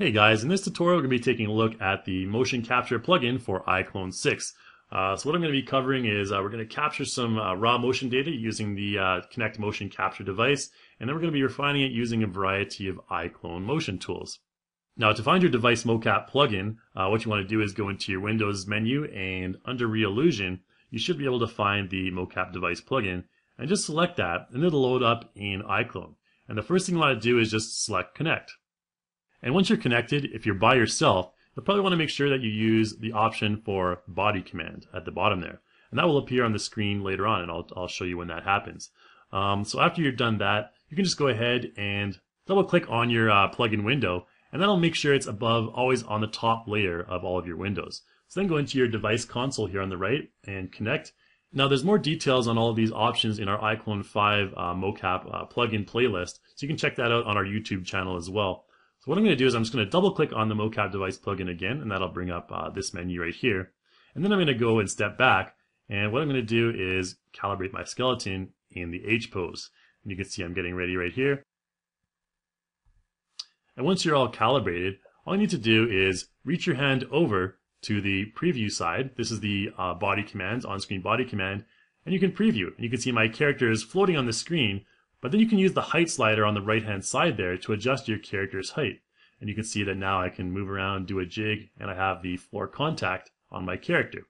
Hey guys, in this tutorial we're going to be taking a look at the motion capture plugin for iClone 6. Uh, so what I'm going to be covering is uh, we're going to capture some uh, raw motion data using the uh, Kinect motion capture device, and then we're going to be refining it using a variety of iClone motion tools. Now to find your device mocap plugin, uh, what you want to do is go into your Windows menu and under Reallusion, you should be able to find the mocap device plugin and just select that and it'll load up in iClone. And the first thing you want to do is just select connect. And once you're connected, if you're by yourself, you'll probably want to make sure that you use the option for body command at the bottom there. And that will appear on the screen later on, and I'll, I'll show you when that happens. Um, so after you're done that, you can just go ahead and double click on your uh, plugin window, and that'll make sure it's above, always on the top layer of all of your windows. So then go into your device console here on the right and connect. Now there's more details on all of these options in our iClone 5 uh, mocap uh, plugin playlist, so you can check that out on our YouTube channel as well. What I'm going to do is I'm just going to double click on the mocap device plugin again, and that'll bring up uh, this menu right here. And then I'm going to go and step back, and what I'm going to do is calibrate my skeleton in the H pose. And you can see I'm getting ready right here. And once you're all calibrated, all you need to do is reach your hand over to the preview side. This is the uh, body command, on-screen body command, and you can preview. And you can see my character is floating on the screen, but then you can use the height slider on the right hand side there to adjust your character's height. And you can see that now I can move around, do a jig, and I have the floor contact on my character.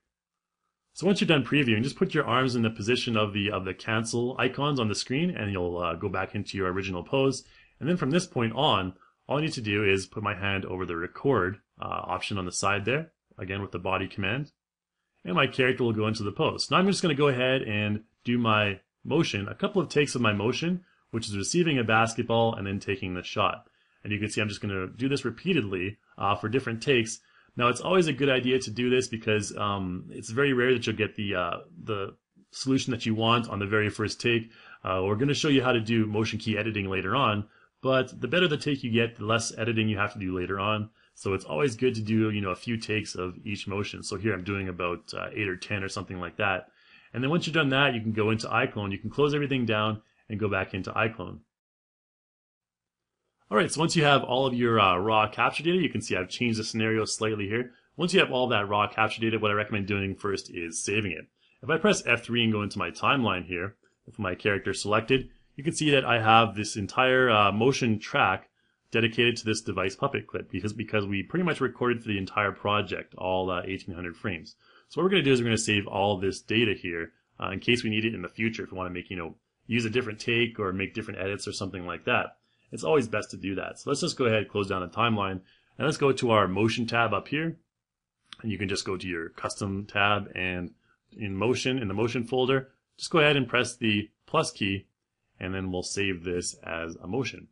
So once you're done previewing, just put your arms in the position of the of the cancel icons on the screen, and you'll uh, go back into your original pose. And then from this point on, all I need to do is put my hand over the record uh, option on the side there, again with the body command, and my character will go into the pose. Now I'm just going to go ahead and do my motion, a couple of takes of my motion, which is receiving a basketball and then taking the shot. And you can see I'm just going to do this repeatedly uh, for different takes. Now it's always a good idea to do this because um, it's very rare that you'll get the uh, the solution that you want on the very first take. Uh, we're going to show you how to do motion key editing later on, but the better the take you get, the less editing you have to do later on. So it's always good to do you know a few takes of each motion. So here I'm doing about uh, eight or ten or something like that. And then once you've done that, you can go into iClone. You can close everything down and go back into iClone. All right, so once you have all of your uh, raw capture data, you can see I've changed the scenario slightly here. Once you have all that raw capture data, what I recommend doing first is saving it. If I press F3 and go into my timeline here, with my character selected, you can see that I have this entire uh, motion track dedicated to this device puppet clip because because we pretty much recorded for the entire project, all uh, 1800 frames. So what we're going to do is we're going to save all this data here uh, in case we need it in the future if we want to make, you know, use a different take or make different edits or something like that. It's always best to do that. So let's just go ahead, close down the timeline, and let's go to our motion tab up here. And you can just go to your custom tab and in motion, in the motion folder, just go ahead and press the plus key, and then we'll save this as a motion.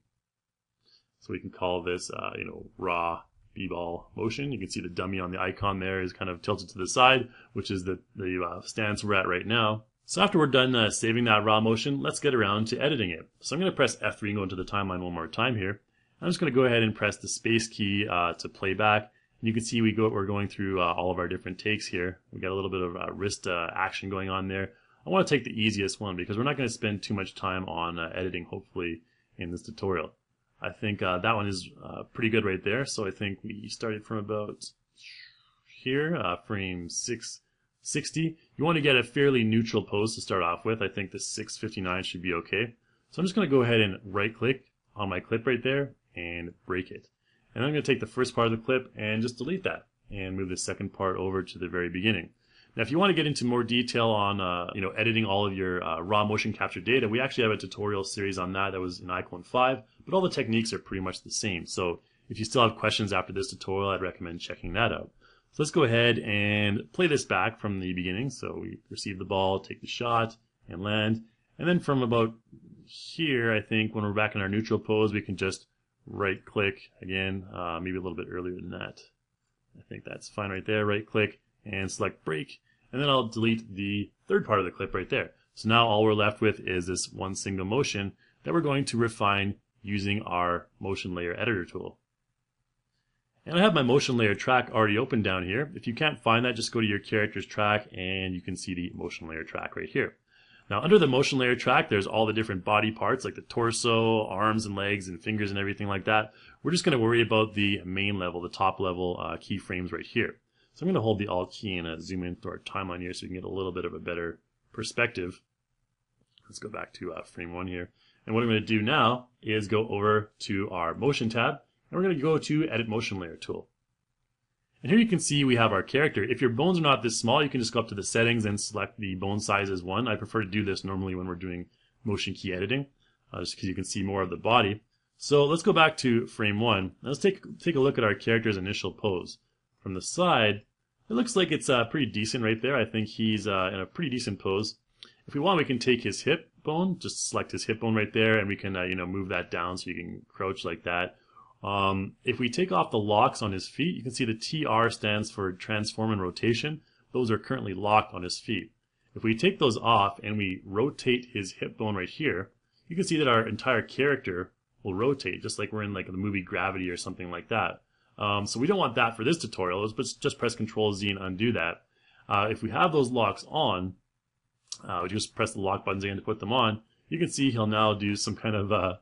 So we can call this, uh, you know, raw b-ball motion. You can see the dummy on the icon there is kind of tilted to the side, which is the, the uh, stance we're at right now. So after we're done uh, saving that raw motion, let's get around to editing it. So I'm going to press F3 and go into the timeline one more time here. I'm just going to go ahead and press the space key uh, to play back. And you can see we go, we're going through uh, all of our different takes here. We've got a little bit of uh, wrist uh, action going on there. I want to take the easiest one because we're not going to spend too much time on editing, hopefully, in this tutorial. I think uh, that one is uh, pretty good right there. So I think we started from about here, uh, frame 660. You want to get a fairly neutral pose to start off with. I think the 659 should be okay. So I'm just going to go ahead and right click on my clip right there and break it. And I'm going to take the first part of the clip and just delete that and move the second part over to the very beginning. Now, if you want to get into more detail on, uh, you know, editing all of your uh, raw motion capture data, we actually have a tutorial series on that that was in iClone 5, but all the techniques are pretty much the same. So if you still have questions after this tutorial, I'd recommend checking that out. So let's go ahead and play this back from the beginning. So we receive the ball, take the shot, and land. And then from about here, I think when we're back in our neutral pose, we can just right click again, uh, maybe a little bit earlier than that. I think that's fine right there. Right click and select break and then I'll delete the third part of the clip right there. So now all we're left with is this one single motion that we're going to refine using our motion layer editor tool. And I have my motion layer track already open down here. If you can't find that, just go to your character's track and you can see the motion layer track right here. Now, under the motion layer track, there's all the different body parts like the torso, arms and legs, and fingers and everything like that. We're just going to worry about the main level, the top level uh, keyframes right here. So I'm going to hold the Alt key and uh, zoom into our timeline here so we can get a little bit of a better perspective. Let's go back to uh, frame one here. And what I'm going to do now is go over to our motion tab and we're going to go to edit motion layer tool. And here you can see we have our character. If your bones are not this small, you can just go up to the settings and select the bone size as one. I prefer to do this normally when we're doing motion key editing, uh, just because you can see more of the body. So let's go back to frame one. Let's take, take a look at our character's initial pose. From the side, it looks like it's uh, pretty decent right there. I think he's uh, in a pretty decent pose. If we want, we can take his hip bone, just select his hip bone right there, and we can, uh, you know, move that down so you can crouch like that. Um, if we take off the locks on his feet, you can see the TR stands for transform and rotation. Those are currently locked on his feet. If we take those off and we rotate his hip bone right here, you can see that our entire character will rotate, just like we're in like the movie Gravity or something like that. Um, so we don't want that for this tutorial, but just press Control Z and undo that. Uh, if we have those locks on, uh, we just press the lock buttons again to put them on, you can see he'll now do some kind of uh,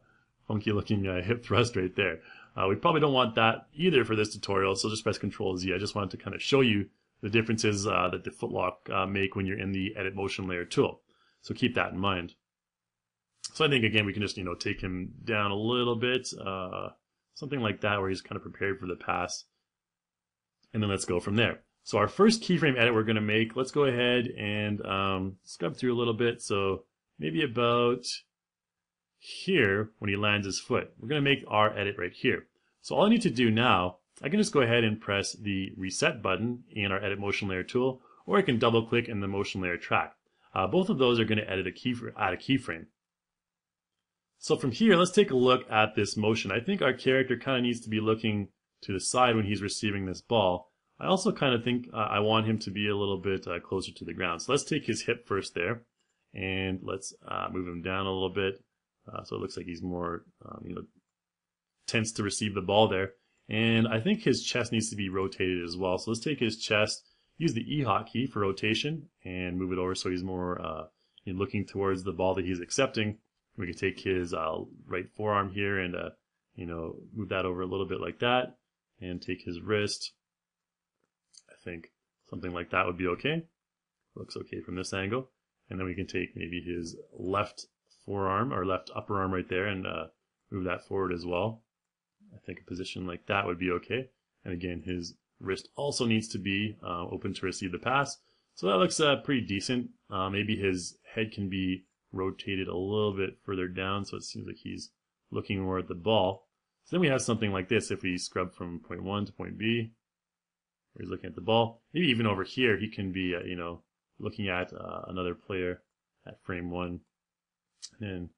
funky looking uh, hip thrust right there. Uh, we probably don't want that either for this tutorial, so just press Control Z. I just wanted to kind of show you the differences uh, that the footlock make when you're in the Edit Motion Layer tool. So keep that in mind. So I think, again, we can just, you know, take him down a little bit, uh, something like that, where he's kind of prepared for the pass. And then let's go from there. So our first keyframe edit we're going to make, let's go ahead and um, scrub through a little bit. So maybe about here when he lands his foot. We're going to make our edit right here. So all I need to do now, I can just go ahead and press the reset button in our edit motion layer tool, or I can double click in the motion layer track. Uh, both of those are going to edit a key add a keyframe. So from here, let's take a look at this motion. I think our character kind of needs to be looking to the side when he's receiving this ball. I also kind of think uh, I want him to be a little bit uh, closer to the ground. So let's take his hip first there, and let's uh, move him down a little bit. Uh, so it looks like he's more, um, you know, tense to receive the ball there. And I think his chest needs to be rotated as well. So let's take his chest, use the E hotkey for rotation, and move it over so he's more uh, looking towards the ball that he's accepting. We can take his uh, right forearm here and, uh, you know, move that over a little bit like that, and take his wrist. I think something like that would be okay. Looks okay from this angle. And then we can take maybe his left forearm or left upper arm right there and uh, move that forward as well. I think a position like that would be okay. And again, his wrist also needs to be uh, open to receive the pass. So that looks uh, pretty decent. Uh, maybe his head can be rotated a little bit further down so it seems like he's looking more at the ball. So then we have something like this if we scrub from point 1 to point B, where he's looking at the ball. Maybe even over here he can be, uh, you know, looking at uh, another player at frame 1 and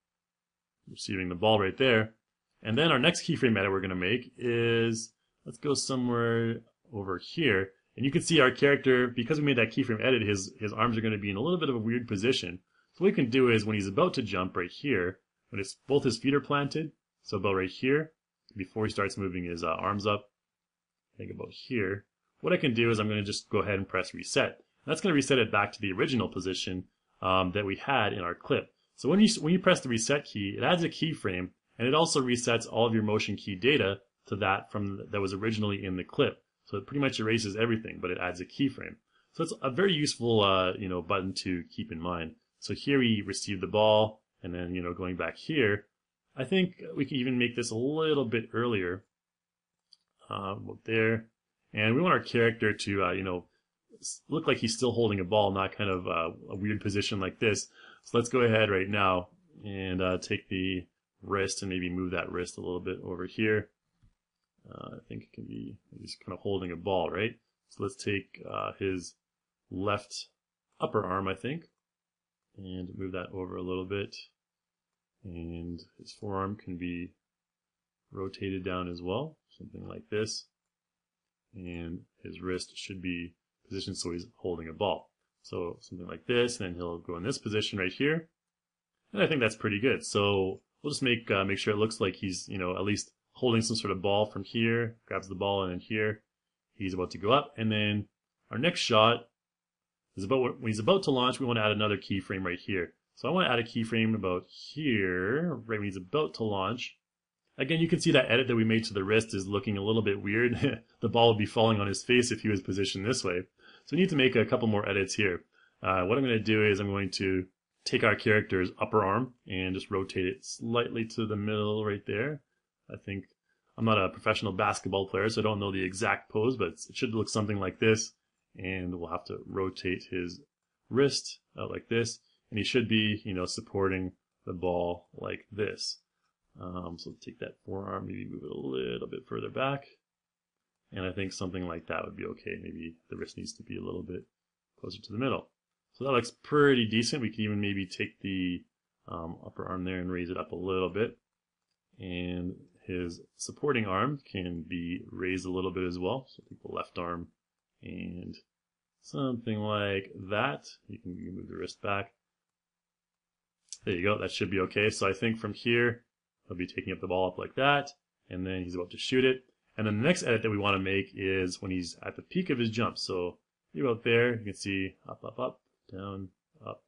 receiving the ball right there. And then our next keyframe edit we're going to make is, let's go somewhere over here. And you can see our character, because we made that keyframe edit, his, his arms are going to be in a little bit of a weird position. So what we can do is when he's about to jump right here, when it's both his feet are planted, so about right here, before he starts moving his uh, arms up, think about here, what I can do is I'm going to just go ahead and press reset. And that's going to reset it back to the original position um, that we had in our clip. So when you, when you press the reset key, it adds a keyframe, and it also resets all of your motion key data to that from that was originally in the clip. So it pretty much erases everything, but it adds a keyframe. So it's a very useful, uh, you know, button to keep in mind. So here we receive the ball, and then, you know, going back here, I think we can even make this a little bit earlier. Uh, there. And we want our character to, uh, you know, look like he's still holding a ball, not kind of uh, a weird position like this. So let's go ahead right now and uh, take the wrist and maybe move that wrist a little bit over here. Uh, I think it can be he's kind of holding a ball, right? So let's take uh, his left upper arm, I think, and move that over a little bit. And his forearm can be rotated down as well, something like this. And his wrist should be positioned so he's holding a ball. So something like this, and then he'll go in this position right here. And I think that's pretty good. So we'll just make uh, make sure it looks like he's, you know, at least holding some sort of ball from here, grabs the ball, and then here he's about to go up. And then our next shot is about when he's about to launch, we want to add another keyframe right here. So I want to add a keyframe about here, right when he's about to launch. Again, you can see that edit that we made to the wrist is looking a little bit weird. the ball would be falling on his face if he was positioned this way. So we need to make a couple more edits here. Uh, what I'm going to do is I'm going to take our character's upper arm and just rotate it slightly to the middle right there. I think I'm not a professional basketball player, so I don't know the exact pose, but it should look something like this. And we'll have to rotate his wrist out like this. And he should be, you know, supporting the ball like this. Um, so take that forearm, maybe move it a little bit further back. And I think something like that would be okay. Maybe the wrist needs to be a little bit closer to the middle. So that looks pretty decent. We can even maybe take the um, upper arm there and raise it up a little bit. And his supporting arm can be raised a little bit as well. So take the left arm and something like that. You can move the wrist back. There you go. That should be okay. So I think from here, he'll be taking up the ball up like that. And then he's about to shoot it. And then the next edit that we want to make is when he's at the peak of his jump. So you're out there, you can see up, up, up, down, up,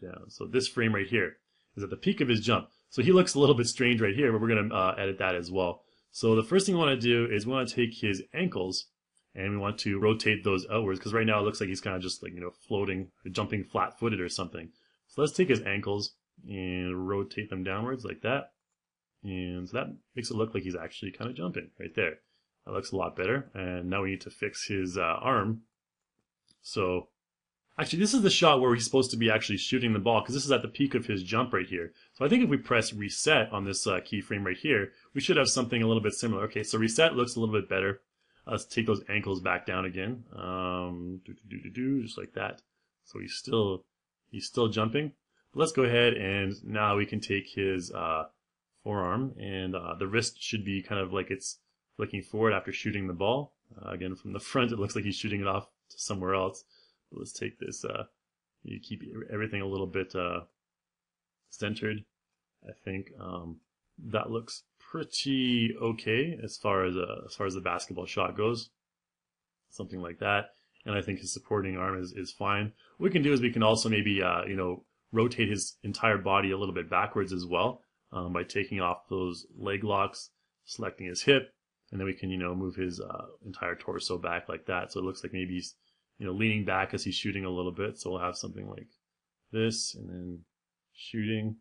down. So this frame right here is at the peak of his jump. So he looks a little bit strange right here, but we're going to uh, edit that as well. So the first thing we want to do is we want to take his ankles and we want to rotate those outwards because right now it looks like he's kind of just like, you know, floating, jumping flat footed or something. So let's take his ankles and rotate them downwards like that. And so that makes it look like he's actually kind of jumping right there. That looks a lot better. And now we need to fix his uh, arm. So Actually, this is the shot where he's supposed to be actually shooting the ball because this is at the peak of his jump right here. So I think if we press reset on this uh, keyframe right here, we should have something a little bit similar. Okay, so reset looks a little bit better. Let's take those ankles back down again. Um, do, do, do, do, just like that. So he's still he's still jumping. Let's go ahead and now we can take his uh, forearm and uh, the wrist should be kind of like it's flicking forward after shooting the ball. Uh, again, from the front, it looks like he's shooting it off to somewhere else But let's take this, uh, you keep everything a little bit, uh, centered. I think, um, that looks pretty okay as far as, as far as the basketball shot goes. Something like that. And I think his supporting arm is, is fine. What we can do is we can also maybe, uh, you know, rotate his entire body a little bit backwards as well, um, by taking off those leg locks, selecting his hip, and then we can, you know, move his, uh, entire torso back like that. So it looks like maybe he's you know, leaning back as he's shooting a little bit. So we'll have something like this and then shooting.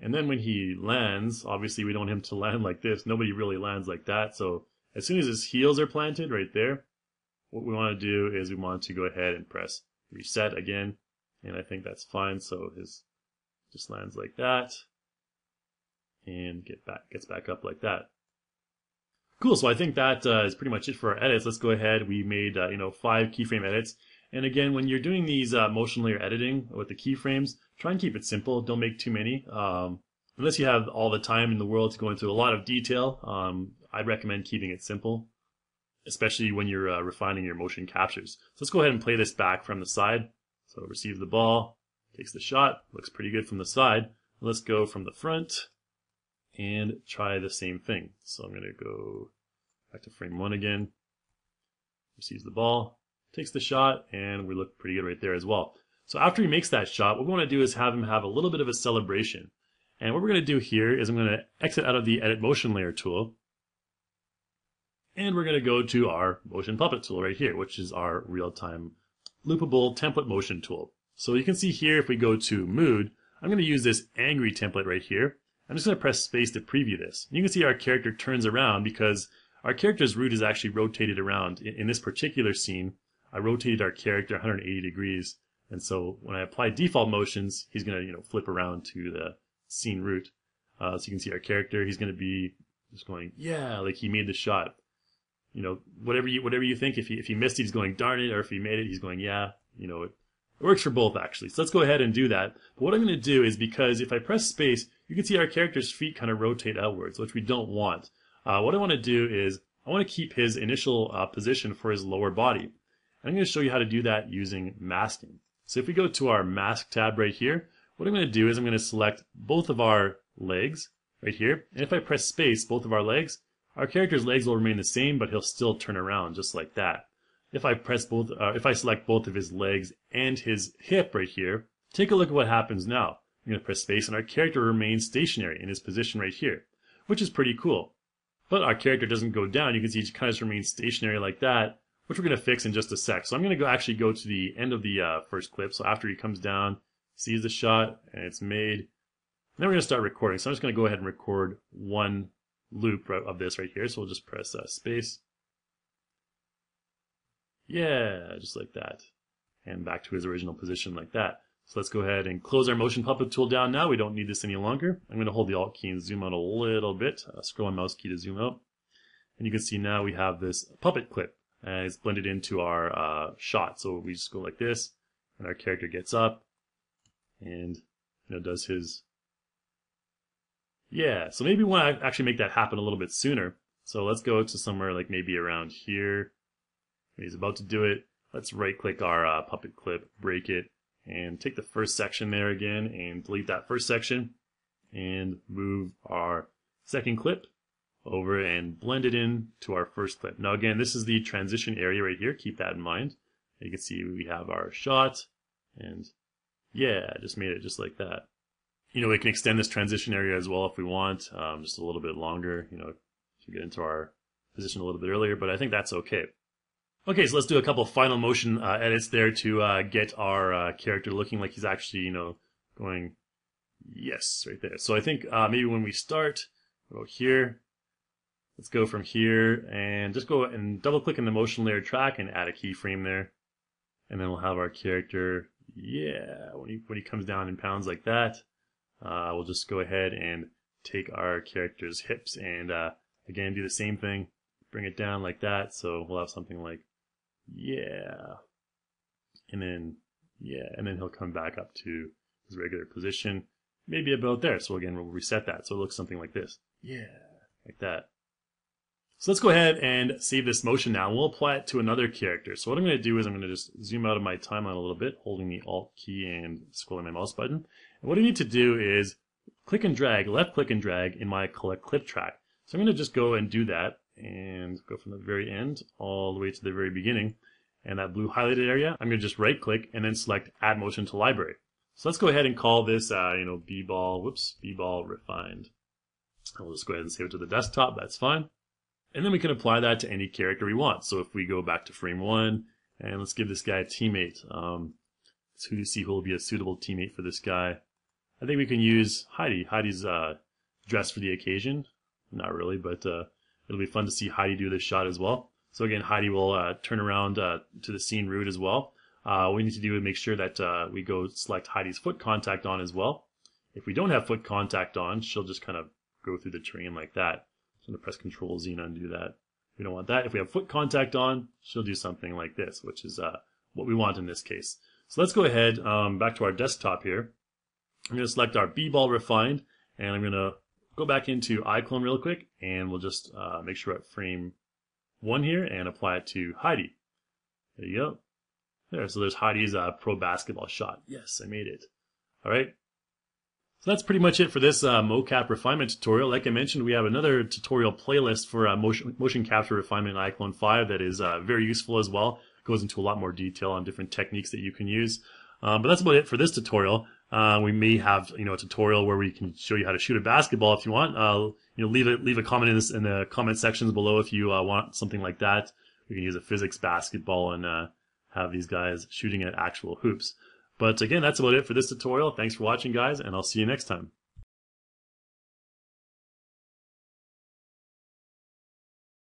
And then when he lands, obviously we don't want him to land like this. Nobody really lands like that. So as soon as his heels are planted right there, what we want to do is we want to go ahead and press reset again. And I think that's fine. So his just lands like that and get back, gets back up like that. Cool. So I think that uh, is pretty much it for our edits. Let's go ahead. We made uh, you know five keyframe edits. And again, when you're doing these uh, motion layer editing with the keyframes, try and keep it simple. Don't make too many. Um, unless you have all the time in the world to go into a lot of detail, um, I'd recommend keeping it simple, especially when you're uh, refining your motion captures. So let's go ahead and play this back from the side. So receive the ball, takes the shot, looks pretty good from the side. Let's go from the front and try the same thing. So I'm going to go back to frame one again, receives the ball, takes the shot, and we look pretty good right there as well. So after he makes that shot, what we want to do is have him have a little bit of a celebration. And what we're going to do here is I'm going to exit out of the edit motion layer tool. And we're going to go to our motion puppet tool right here, which is our real-time loopable template motion tool. So you can see here, if we go to mood, I'm going to use this angry template right here. I'm just going to press space to preview this. You can see our character turns around because our character's root is actually rotated around. In, in this particular scene, I rotated our character 180 degrees. And so when I apply default motions, he's going to, you know, flip around to the scene root. Uh, so you can see our character, he's going to be just going, yeah, like he made the shot. You know, whatever you, whatever you think, if he, if he missed he's going, darn it, or if he made it, he's going, yeah, you know, it, it works for both actually. So let's go ahead and do that. But what I'm going to do is because if I press space, you can see our character's feet kind of rotate outwards, which we don't want. Uh, what I want to do is I want to keep his initial uh, position for his lower body. I'm going to show you how to do that using masking. So if we go to our mask tab right here, what I'm going to do is I'm going to select both of our legs right here. And if I press space, both of our legs, our character's legs will remain the same, but he'll still turn around just like that. If I press both, uh, if I select both of his legs and his hip right here, Take a look at what happens now. I'm going to press space and our character remains stationary in his position right here, which is pretty cool. But our character doesn't go down. You can see he kind of remains stationary like that, which we're going to fix in just a sec. So I'm going to go actually go to the end of the uh, first clip. So after he comes down, sees the shot, and it's made. Then we're going to start recording. So I'm just going to go ahead and record one loop of this right here. So we'll just press uh, space. Yeah, just like that. And back to his original position like that. So let's go ahead and close our motion puppet tool down now. We don't need this any longer. I'm going to hold the Alt key and zoom out a little bit. Uh, scroll my mouse key to zoom out. And you can see now we have this puppet clip. And it's blended into our uh, shot. So we just go like this, and our character gets up and you know does his yeah. So maybe we want to actually make that happen a little bit sooner. So let's go to somewhere like maybe around here. He's about to do it. Let's right click our uh, puppet clip, break it, and take the first section there again and delete that first section and move our second clip over and blend it in to our first clip. Now again, this is the transition area right here. Keep that in mind. You can see we have our shot and yeah, just made it just like that. You know, we can extend this transition area as well if we want, um, just a little bit longer, you know, to get into our position a little bit earlier, but I think that's okay. Okay, so let's do a couple final motion uh, edits there to uh, get our uh, character looking like he's actually, you know, going, yes, right there. So I think uh, maybe when we start, go here, let's go from here and just go and double click in the motion layer track and add a keyframe there. And then we'll have our character, yeah, when he, when he comes down in pounds like that, uh, we'll just go ahead and take our character's hips and uh, again do the same thing, bring it down like that. So we'll have something like yeah. And then, yeah, and then he'll come back up to his regular position, maybe about there. So again, we'll reset that. So it looks something like this. Yeah, like that. So let's go ahead and save this motion now. We'll apply it to another character. So what I'm going to do is I'm going to just zoom out of my timeline a little bit, holding the Alt key and scrolling my mouse button. And what I need to do is click and drag, left click and drag in my collect clip track. So I'm going to just go and do that and go from the very end all the way to the very beginning. And that blue highlighted area, I'm going to just right click and then select add motion to library. So let's go ahead and call this, uh, you know, b-ball, whoops, b-ball refined. And we'll just go ahead and save it to the desktop. That's fine. And then we can apply that to any character we want. So if we go back to frame one and let's give this guy a teammate, um, to see who will be a suitable teammate for this guy. I think we can use Heidi. Heidi's uh, dressed for the occasion. Not really, but uh, It'll be fun to see Heidi do this shot as well. So again, Heidi will uh, turn around uh, to the scene root as well. Uh, we need to do is make sure that uh, we go select Heidi's foot contact on as well. If we don't have foot contact on, she'll just kind of go through the terrain like that. I'm going to press Control Z and undo that. We don't want that. If we have foot contact on, she'll do something like this, which is uh, what we want in this case. So let's go ahead um, back to our desktop here. I'm going to select our B-ball refined, and I'm going to go back into iClone real quick and we'll just uh, make sure at frame one here and apply it to Heidi. There you go. There, so there's Heidi's uh, pro basketball shot. Yes, I made it. All right. So that's pretty much it for this uh, mocap refinement tutorial. Like I mentioned, we have another tutorial playlist for uh, motion, motion capture refinement in iClone 5 that is uh, very useful as well. It goes into a lot more detail on different techniques that you can use. Um, but that's about it for this tutorial. Uh, we may have you know a tutorial where we can show you how to shoot a basketball if you want. Uh, you know, leave a leave a comment in, this, in the comment sections below if you uh, want something like that. We can use a physics basketball and have these guys shooting at actual hoops. But again, that's about it for this tutorial. Thanks for watching, guys, and I'll see you next time.